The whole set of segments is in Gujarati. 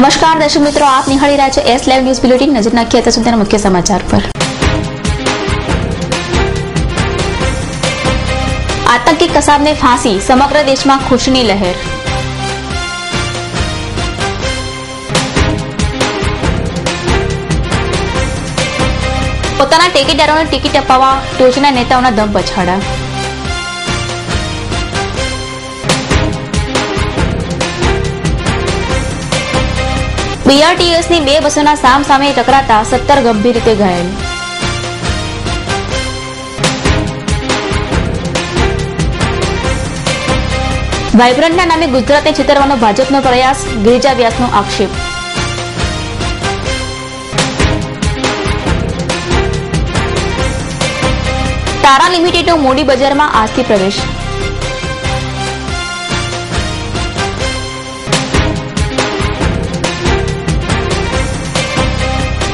નમસ્કાર, દર્શક મિત્રો, આપ નિહાળી રહ્યા છો એસ લાઈવ ન્યૂઝ બુલેટિન નજર નાખીએ સુધીના મુખ્ય સમાચાર પર. આતંકી કસાબને ફાંસી, સમગ્ર દેશમાં ખુશની લહેર. પોતાના ટેકેદારોને ટિકિટ અપાવવા ટોચના નેતાઓના દમ પછાડા. બીઆરટીએસની બે બસોના સામ સામે ટકરાતા સત્તર ગંભીર રીતે ઘાયલ. વાયબ્રન્ટના નામે ગુજરાતને છેતરવાનો ભાજપનો પ્રયાસ, ગિરિજા વ્યાસનો આક્ષેપ. તારા લિમિટેડનો મોડી બજારમાં આજથી પ્રવેશ.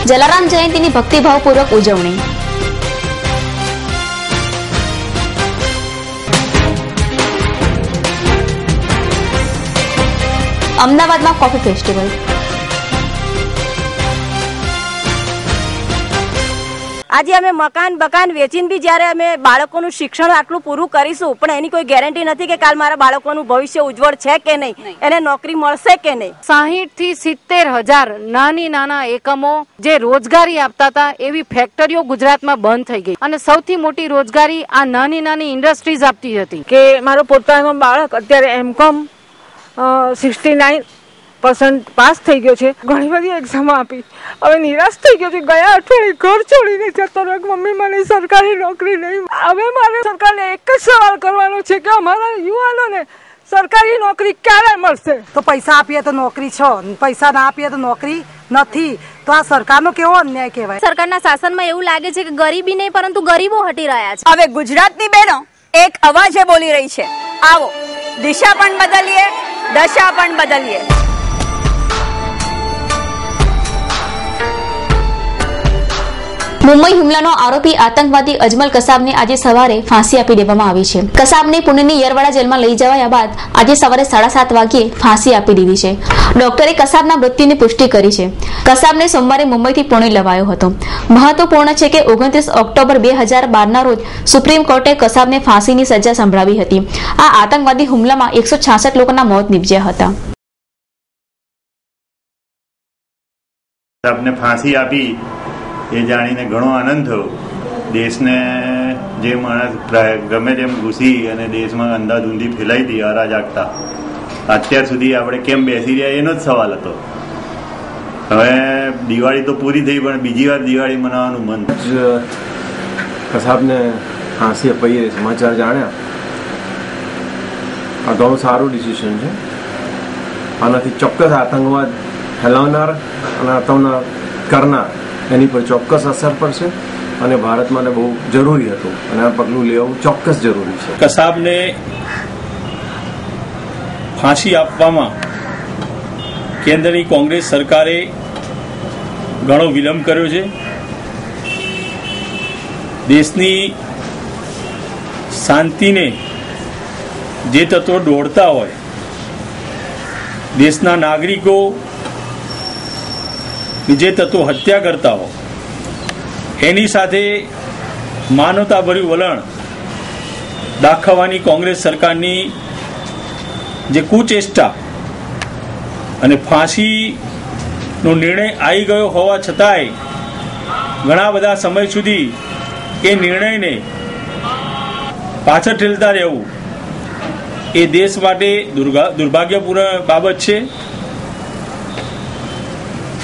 જલારામ જયંતીની ભક્તિભાવપૂર્વક ઉજવણી. અમદાવાદમાં કોફી ફેસ્ટિવલ. આજે અમે મકાન બકાન વેચીને બી જ્યારે અમે બાળકોનું શિક્ષણ આટલું પૂરું કરીશું પણ એની કોઈ ગેરંટી નથી કે કાલ મારા બાળકોનું ભવિષ્ય ઉજ્જવળ છે કે નહીં? એને નોકરી મળશે કે નહીં? સાહીઠથી સિત્તેર હજાર નાની નાના એકમો જે રોજગારી આપતા હતા એવી ફેક્ટરીઓ ગુજરાતમાં બંધ થઈ ગઈ. અને સૌથી મોટી રોજગારી આ નાની નાની ઇન્ડસ્ટ્રીઝ આપતી હતી. કે મારો પોતાનો બાળક અત્યારે એમ કોમ સિક્સટી નાઇન પર્સન્ટ પાસ થઈ ગયો છે. ઘણી બધી એક્ઝામ આપી. હવે નિરાશ થઈ ગયો છે. ગયા અઠવાડિયે ઘર છોડીને જતો રહ્યો મમ્મી મને સરકારી નોકરી નહીં હવે મારે સરકારને એક જ સવાલ કરવાનો છે કે અમારા યુવાનોને સરકારી નોકરી ક્યારે મળશે? તો પૈસા આપીએ તો નોકરી છો. પૈસા ના આપીએ તો નોકરી નથી. તો આ સરકારનો કેવો અન્યાય કહેવાય? સરકારના શાસનમાં એવું લાગે છે કે ગરીબી નહીં પરંતુ ગરીબો હટી રહ્યા છે. હવે ગુજરાતની બહેનો એક અવાજે બોલી રહી છે. આવો દિશા પણ બદલીએ દશા પણ બદલીએ. મુંબઈ હુમલાનો આરોપી આતંકવાદી અજમલ કસાબને આજે સવારે ફાંસી આપી દેવામાં આવી છે. કસાબને પુણેની યરવાડા જેલમાં લઈ જવાયા બાદ આજે સવારે સાડા સાત વાગ્યે ફાંસી આપી દીધી છે. ડોક્ટરે કસાબના મૃત્યુની પુષ્ટિ કરી છે. કસાબને સોમવારે મુંબઈથી પુણે લવાયો હતો. મહત્વપૂર્ણ છે કે ઓગણત્રીસ ઓક્ટોબર બે હજાર બારના રોજ સુપ્રીમ કોર્ટે કસાબને ફાંસીની સજા સંભળાવી હતી. આ આતંકવાદી હુમલામાં એકસો છાસઠ લોકોના મોત નીપજ્યા હતા. સાહેબને ફાંસી આપી એ જાણીને ઘણો આનંદ થયો. દેશને જે માણસ ગમે તેમ ઘૂસી અને દેશમાં અંધાધૂંધી ફેલાઈ હતી, અરાજકતા. અત્યાર સુધી આપણે કેમ બેસી રહ્યા એનો જ સવાલ હતો. હવે દિવાળી તો પૂરી થઈ, પણ બીજી વાર દિવાળી મનાવવાનું મન કસાબને ફાંસી અપાઈ સમાચાર જાણ્યા. આ ઘણું સારું ડિસિશન છે. આનાથી ચોક્કસ આતંકવાદ ફેલાવનાર અને આતંકવાદ કરનાર એની પર ચોક્કસ અસર પડશે અને ભારત માટે બહુ જરૂરી હતું. અને આ પગલું લેવું ચોક્કસ જરૂરી છે. કસાબને ફાંસી આપવામાં કેન્દ્રની કોંગ્રેસ સરકારે ઘણો વિલંબ કર્યો છે. દેશની શાંતિને જે તત્વો દોડતા હોય, દેશના નાગરિકો જે તત્વો હત્યા કરતા હોય એની સાથે માનવતાભર્યું વલણ દાખવવાની કોંગ્રેસ સરકારની જે કુચેષ્ટા અને ફાંસીનો નિર્ણય આવી ગયો હોવા છતાંય ઘણા બધા સમય સુધી એ નિર્ણયને પાછળ ઠેલતા રહેવું એ દેશ માટે દુર્ભાગ્યપૂર્ણ બાબત છે.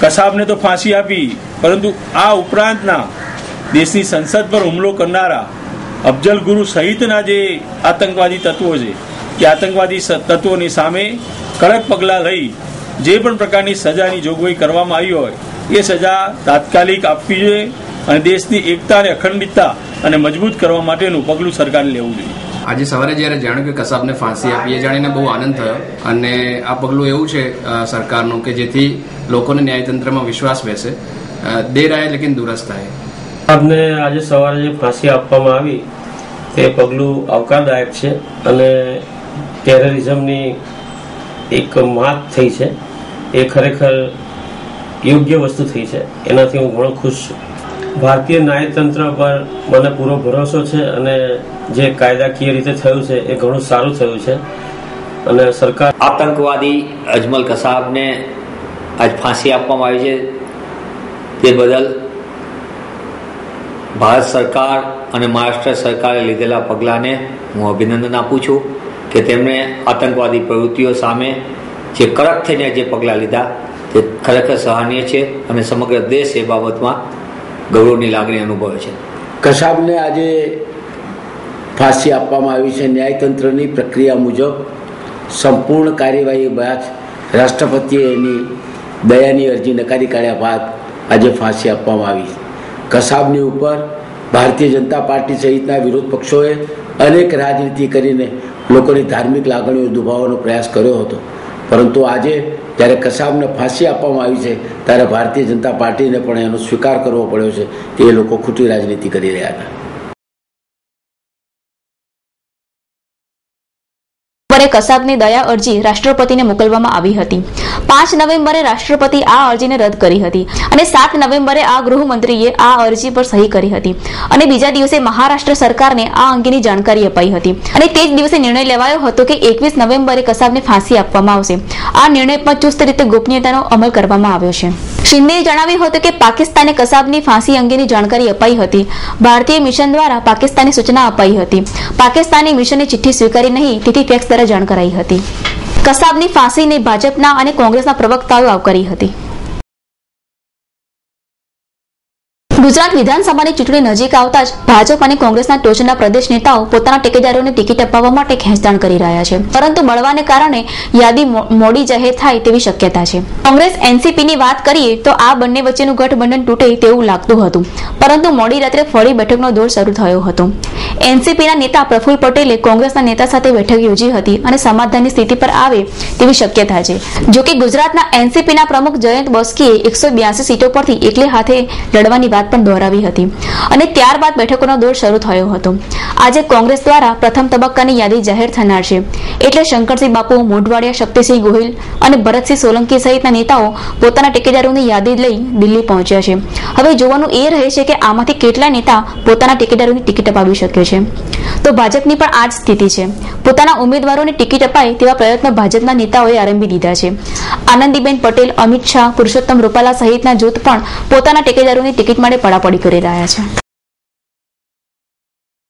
કસાબને તો ફાંસી આપી, પરંતુ આ ઉપરાંતના દેશની સંસદ પર હુમલો કરનારા અફજલ ગુરુ સહિતના જે આતંકવાદી તત્વો છે, કે આતંકવાદી તત્વોની સામે કડક પગલાં લઈ જે પણ પ્રકારની સજાની જોગવાઈ કરવામાં આવી હોય, એ સજા તાત્કાલિક આપવી જોઈએ અને દેશની એકતા અને અખંડિતતા અને મજબૂત કરવા માટેનું પગલું સરકારે લેવું જોઈએ. આજે સવારે જ્યારે જાણ્યું કે કસાબને ફાંસી આપી એ જાણીને બહુ આનંદ થયો. અને આ પગલું એવું છે સરકારનું કે જેથી લોકોને ન્યાયતંત્રમાં વિશ્વાસ બેસે. દેર આયે લેકિન દુરસ્ત આયે આપને આજે સવારે જે ફાંસી આપવામાં આવી, તે પગલું આવકારદાયક છે અને ટેરરિઝમની એક માત થઈ છે. એ ખરેખર યોગ્ય વસ્તુ થઈ છે. એનાથી હું ઘણો ખુશ છું. ભારતીય ન્યાયતંત્ર પર મને પૂરો ભરોસો છે અને જે કાયદાકીય રીતે થયું છે એ ઘણું સારું થયું છે. અને સરકાર આતંકવાદી અજમલ કસાબને આજ ફાંસી આપવામાં આવી છે. તે બદલ ભારત સરકાર અને મહારાષ્ટ્ર સરકારે લીધેલા પગલાંને હું અભિનંદન આપું છું કે તેમણે આતંકવાદી પ્રવૃત્તિઓ સામે જે કડક થઈને જે પગલાં લીધા તે ખરેખર સરાહનીય છે અને સમગ્ર દેશ એ બાબતમાં ગૌરવની લાગણી અનુભવે છે. કસાબને આજે ફાંસી આપવામાં આવી છે. ન્યાયતંત્રની પ્રક્રિયા મુજબ સંપૂર્ણ કાર્યવાહી બાદ રાષ્ટ્રપતિએ એની દયાની અરજી નકારી કાઢ્યા બાદ આજે ફાંસી આપવામાં આવી છે. કસાબની ઉપર ભારતીય જનતા પાર્ટી સહિતના વિરોધ પક્ષોએ અનેક રાજનીતિ કરીને લોકોની ધાર્મિક લાગણીઓ દુભાવવાનો પ્રયાસ કર્યો હતો. પરંતુ આજે જ્યારે કસાબને ફાંસી આપવામાં આવી છે, ત્યારે ભારતીય જનતા પાર્ટીને પણ એનો સ્વીકાર કરવો પડ્યો છે કે એ લોકો ખોટી રાજનીતિ કરી રહ્યા હતા. નવેમ્બરે કસાબની દયા અરજી રાષ્ટ્રપતિને મોકલવામાં આવી હતી. પાંચ નવેમ્બરે રાષ્ટ્રપતિ આ અરજીને રદ કરી હતી અને સાત નવેમ્બરે આ ગૃહમંત્રીએ આ અરજી પર સહી કરી હતી અને બીજા દિવસે મહારાષ્ટ્ર સરકારને આ અંગેની જાણકારી અપાઈ હતી. અને તે જ દિવસે નિર્ણય લેવાયો હતો કે એકવીસ નવેમ્બરે કસાબને ફાંસી આપવામાં આવશે. આ નિર્ણય પર ચુસ્ત રીતે ગોપનીયતાનો અમલ કરવામાં આવ્યો છે. શિંદેએ જણાવ્યું હતું કે પાકિસ્તાને કસાબની ફાંસી અંગેની જાણકારી અપાઈ હતી. ભારતીય મિશન દ્વારા પાકિસ્તાને સૂચના અપાઈ હતી. પાકિસ્તાની મિશને ચિઠ્ઠી સ્વીકારી નહીં, તેથી ફેક્સ દ્વારા જાણ કરાઈ હતી. કસાબની ફાંસીને ભાજપના અને કોંગ્રેસના પ્રવક્તાઓએ આવકારી હતી. ગુજરાત વિધાનસભાની ચૂંટણી નજીક આવતા જ ભાજપ અને કોંગ્રેસના ટોચના પ્રદેશ નેતાઓ પોતાના ટેકેદારોને ટિકિટ અપાવવા માટે ખેંચતાણ કરી રહ્યા છે. પરંતુ મળવાને કારણે યાદી મોડી જાહેર થાય તેવી શક્યતા છે. કોંગ્રેસ એનસીપીની વાત કરીએ તો આ બંને વચ્ચેનું ગઠબંધન તૂટે તેવું લાગતું હતું. પરંતુ મોડી રાત્રે ફરી બેઠકનો દોર શરૂ થયો હતો. એનસીપીના નેતા પ્રફુલ પટેલે કોંગ્રેસના નેતા સાથે બેઠક યોજી હતી અને સમાધાનની સ્થિતિ પર આવે તેવી શક્યતા છે. જોકે ગુજરાતના એનસીપીના પ્રમુખ જયંત બોસ્કીએ એકસો બ્યાસી સીટો પરથી એકલે હાથે લડવાની વાત પણ દોહરાવી હતી. અને ત્યારબાદ બેઠકોનો દોર શરૂ થયો હતો. આજે કોંગ્રેસ દ્વારા પ્રથમ તબક્કાની યાદી જાહેર થનાર છે. એટલે શંકરસિંહ બાપુ, મોઢવાડિયા શક્તિસિંહ ગોહિલ અને ભરતસિંહ સોલંકી સહિતના નેતાઓ પોતાના ટેકેદારોની યાદી લઈ દિલ્હી પહોંચ્યા છે. હવે જોવાનું એ રહે છે કે આમાંથી કેટલા નેતા પોતાના ટેકેદારોની ટિકિટ અપાવી શકે છે. તો ભાજપની પણ આ જ સ્થિતિ છે. પોતાના ઉમેદવારોને ટિકિટ અપાય તેવા પ્રયત્નો ભાજપના નેતાઓએ આરંભી દીધા છે. આનંદીબેન પટેલ, અમિત શાહ, પુરુષોત્તમ રૂપાલા સહિતના જૂથ પણ પોતાના ટેકેદારોની ટિકિટ માટે પડાપડી કરી રહ્યા છે.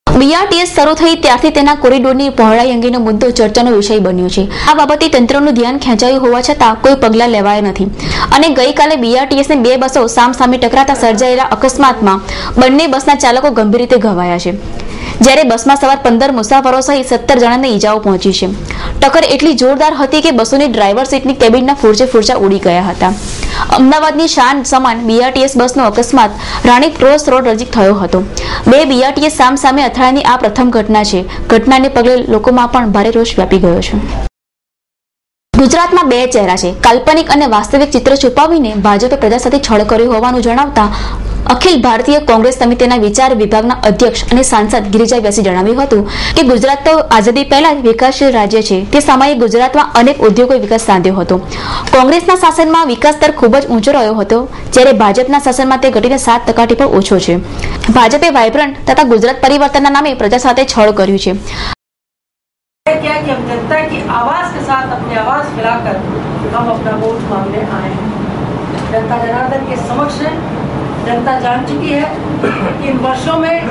બીઆરટીએસ શરૂ થઈ ત્યારથી તેના કોરિડોરની પહોળાઈ અંગેનો મુદ્દો ચર્ચાનો વિષય બન્યો છે. આ બાબતે તંત્રનું ધ્યાન ખેંચાયું હોવા છતાં કોઈ પગલાં લેવાયા નથી. અને ગઈકાલે બીઆરટીએસની બે બસો સામસામે ટકરાતા સર્જાયેલા અકસ્માતમાં બંને બસના ચાલકો ગંભીર રીતે ઘવાયા છે. જ્યારે બસમાં સવાર પંદર મુસાફરો સહિત સત્તર જણાને ઈજાઓ પહોંચી છે. ટક્કર એટલી જોરદાર હતી કે બસોની ડ્રાઈવર સીટની કેબિનના ફૂરચે ફૂરચા ઉડી ગયા હતા. અમદાવાદની શાન સમાન બીઆરટીએસ બસનો અકસ્માત રાણી ક્રોસ રોડ નજીક થયો હતો. બે બીઆરટીએસ સામસામે અથડાયાની આ પ્રથમ ઘટના છે. ઘટનાને પગલે લોકોમાં પણ ભારે રોષ વ્યાપી ગયો છે. ગુજરાતમાં બે ચહેરા છે. કાલ્પનિક અને વાસ્તવિક ચિત્ર છુપાવીને ભાજપે પ્રજા સાથે છળ કર્યો હોવાનું જણાવતા અખિલ ભારતીય કોંગ્રેસ સમિતિના વિચાર વિભાગના અધ્યક્ષ અને સાંસદ ગિરિજા વ્યાસી જણાવ્યું હતું કે ગુજરાત તો આઝાદી પહેલા વિકાસશીલ રાજ્ય છે. તે સમયે ગુજરાતમાં અનેક ઉદ્યોગોએ વિકાસ સાધ્યો હતો. કોંગ્રેસના શાસનમાં વિકાસ દર ખૂબ જ ઊંચો રહ્યો હતો, જ્યારે ભાજપના શાસનમાં તે ઘટીને સાત ટકાથી પણ ઓછો છે. ભાજપે વાયબ્રન્ટ તથા ગુજરાત પરિવર્તનના નામે પ્રજા સાથે છળ કર્યું છે. क्या कि हम जनता की आवाज़ के साथ अपनी आवाज़ मिलाकर हम अपना वोट मांगने आए हैं? जनता जनार्दन के समक्ष जनता जान चुकी है कि इन वर्षों में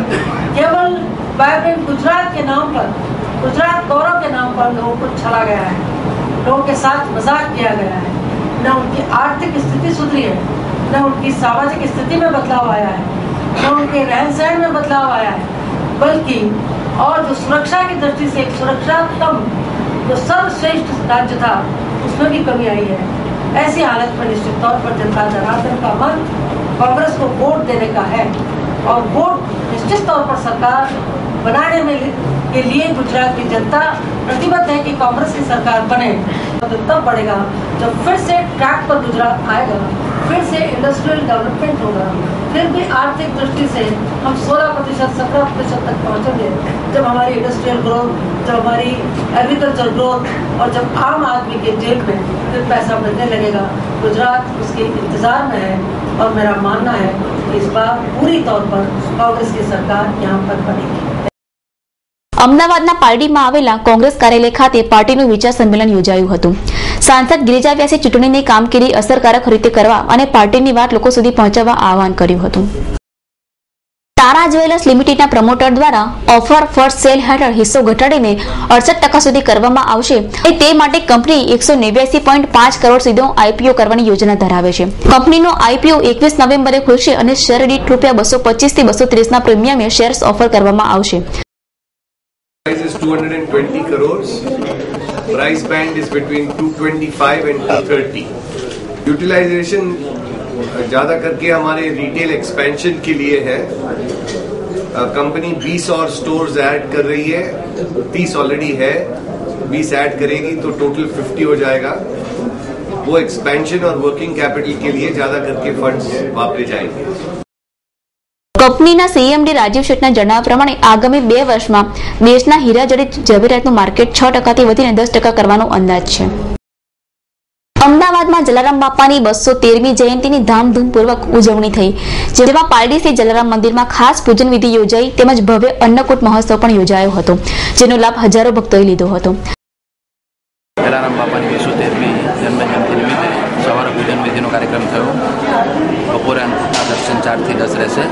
केवल वाइब्रेंट गुजरात के नाम पर, गुजरात गौरव के नाम पर लोगों को छला गया है, लोगों के साथ मज़ाक किया गया है। न उनकी आर्थिक स्थिति सुधरी है, न उनकी सामाजिक स्थिति में बदलाव आया है, न उनके रहन सहन में बदलाव आया है, बल्कि और जो सुरक्षा की दृष्टि से एक सुरक्षात्मक जो सर्वश्रेष्ठ राज्य था, उसमें भी कमी आई है। ऐसी हालत में निश्चित तौर पर जनता जनार्दन का मन कांग्रेस को वोट देने का है और वोट निश्चित तौर पर सरकार बनाने में के लिए गुजरात की जनता प्रतिबद्ध है कि कांग्रेस की सरकार बने। तो तब बढ़ेगा जब फिर से ट्रैक पर गुजरात आएगा। फिर से इंडस्ट्रियल डेवलपमेंट होगा। फिर भी आर्थिक दृष्टि से हम 16 प्रतिशत, सत्रह प्रतिशत तक पहुँचेंगे जब हमारी इंडस्ट्रियल ग्रोथ जब हमारी एग्रीकल्चर ग्रोथ और जब आम आदमी के जेब में फिर पैसा मिलने लगेगा। गुजरात उसके इंतज़ार में है और मेरा मानना है कि इस बार पूरी तौर पर कांग्रेस की सरकार यहाँ पर बनेगी। અમદાવાદના પારડીમાં આવેલા કોંગ્રેસ કાર્યાલય ખાતે પાર્ટીનું વિચાર સંમેલન યોજાયું હતું. સાંસદ ગિરિજા વ્યાસે ચૂંટણીની કામગીરી અસરકારક રીતે કરવા અને પાર્ટીની વાત લોકો સુધી પહોંચાડવા આહવાન કર્યું હતું. તારા જ્વેલર્સ લિમિટેડના પ્રમોટર દ્વારા ઓફર ફર્સ્ટ સેલ હેઠળ હિસ્સો ઘટાડીને અડસઠ ટકા સુધી કરવામાં આવશે અને તે માટે કંપની એકસો નેવ્યાસી પોઈન્ટ પાંચ કરોડ સીધો આઈપીઓ કરવાની યોજના ધરાવે છે. કંપનીનો આઈપીઓ એકવીસ નવેમ્બરે ખુલશે અને શેર દીઠ રૂપિયા બસો પચીસથી બસો ત્રીસના પ્રીમિયમે શેર્સ ઓફર કરવામાં આવશે. Price is 220 crores. Price band is between 225 and 230. Utilisation ज़्यादा करके हमारे रिटेल एक्सपेंशन के लिए है. कंपनी 20 और स्टोर्स ऐड कर रही है. 30 ऑलरेडी है. 20 ऐड करेगी तो टोटल 50 हो जाएगा. वो एक्सपेंशन और वर्किंग कैपिटल के लिए ज़्यादा करके फंड्स वापरे जाएँगे. કંપનીના સીએમડી રાજીવ શેઠના જણાવ્યા પ્રમાણે આગામી બે વર્ષમાં દેશના હીરા જડિત જવેરાતનું માર્કેટ છ ટકાથી વધીને દસ ટકા કરવાનો અંદાજ છે. અમદાવાદમાં જલારામ બાપાની બસો તેરમી જયંતિની ધામધૂમપૂર્વક ઉજવણી થઈ, જેમાં પારડી જલારામ મંદિરમાં ખાસ પૂજન વિધિ યોજાઈ તેમજ ભવ્ય અન્નકૂટ મહોત્સવ પણ યોજાયો હતો, જેનો લાભ હજારો ભક્તોએ લીધો હતો. જલારામ બાપાની બસો તેરમી જન્મજયંતિ નિમિત્તે સવારે પૂજન વિધિનો કાર્યક્રમ થયો. બપોરે અન્નકૂટના દર્શન ચારથી દસ રહેશે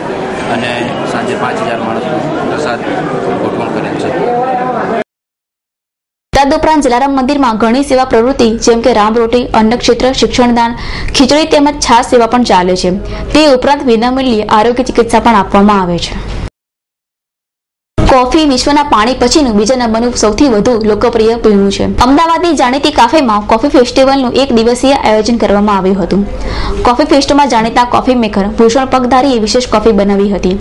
અને સાંજે પાંચ હજાર માણસનું પ્રસાદ ગોઠવણ કરેલ છે. તદુપરાંત જલારામ મંદિરમાં ઘણી સેવા પ્રવૃત્તિ, જેમ કે રામ રોટી, અન્નક્ષેત્ર, શિક્ષણદાન, ખીચડી તેમજ છાસ સેવા પણ ચાલે છે. તે ઉપરાંત વિનામૂલ્યે આરોગ્ય ચિકિત્સા પણ આપવામાં આવે છે. કોફી વિશ્વના પાણી પછીનું બીજા નંબરનું સૌથી વધુ લોકપ્રિય પીણું છે. અમદાવાદની જાણીતી કાફેમાં કોફી ફેસ્ટિવલનું એક દિવસીય આયોજન કરવામાં આવ્યું હતું. કોફી ફેસ્ટમાં જાણીતા કોફી મેકર ભૂષણ પગધારીએ વિશેષ કોફી બનાવી હતી.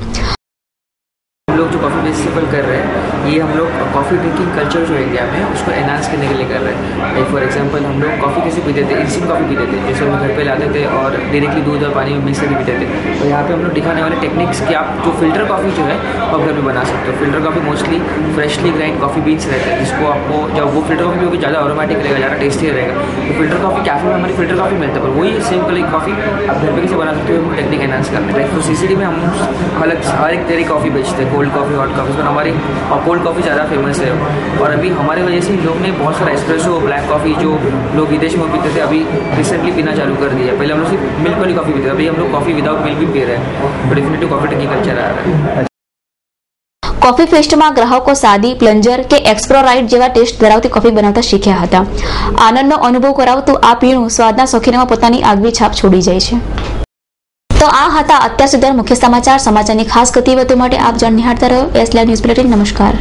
ये हम लोग कॉफ़ी ड्रिंकिंग कल्चर जो इंडिया में उसको एनहांस करने के लिए कर रहे हैं। फॉर एग्जांपल हम लोग कॉफ़ी कैसे पीते थे? इंस्टेंट कॉफ़ी पीते थे, जैसे हम घर पे लाते थे और डायरेक्टली दूध और पानी में मिक्स करके पीते थे। तो यहाँ पे हम लोग दिखाने वाले टेक्निक्स कि आप जो फ़िल्टर कॉफ़ी जो है आप घर में बना सकते हो। Filter coffee mostly freshly grind coffee beans रहते हैं, जिसको आपको, जब वो फ़िल्टर कॉफ़ी होगी ज़्यादा अरोमेटिक रहेगा, ज़्यादा टेस्टी रहेगा। तो फ़िल्टर कॉफ़ी कैफ़े में हमारी फ़िल्टर कॉफ़ी मिलता है, पर वही सेम कलर कॉफ़ी आप घर पर कैसे बना सकते हो टेक्निक एनहांस करते हैं लाइक तो सी में हम अलग, हर एक तरह कॉफ़ी बेचते हैं कोल्ड कॉफ़ी हॉट कॉफ़ी पर हमारी कोल्ड कॉफ़ी ज़्यादा फेमस है और अभी हमारे वजह से लोग ने बहुत सारा एस्प्रेसो ब्लैक कॉफ़ी जो लोग विदेश में पीते थे अभी रिसेंटली पीना चालू कर दिया पहले हम लोग सिर्फ मिल्क वाली कॉफ़ी पीते थे अभी हम लोग कॉफ़ी विदाउट मिल्क भी पी रहे हैं तो डेफिनेटली कॉफ़ी टेकिंग कल्चर आ रहा है કોફી ફેસ્ટમાં ગ્રાહકો સાદી પ્લન્જર કે એક્સપ્રો રાઇડ જેવા ટેસ્ટ ધરાવતી કોફી બનાવતા શીખ્યા હતા આનંદનો અનુભવ કરાવતું આ પીણું સ્વાદના શોખીનોમાં પોતાની આગવી છાપ છોડી જાય છે તો આ હતા અત્યાર સુધી મુખ્ય સમાચાર. સમાચારની ખાસ ગતિવિધિ માટે આપ જાણ નિહાળતા રહ્યો એસ ન્યૂઝ બુલેટિન નમસ્કાર.